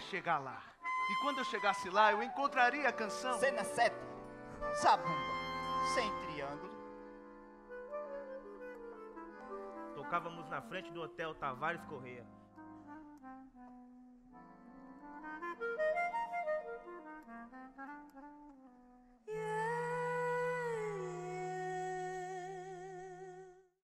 chegar lá. E quando eu chegasse lá, eu encontraria a canção. Cena 7. Zabumba. Sem triângulo. Tocávamos na frente do hotel Tavares Correia.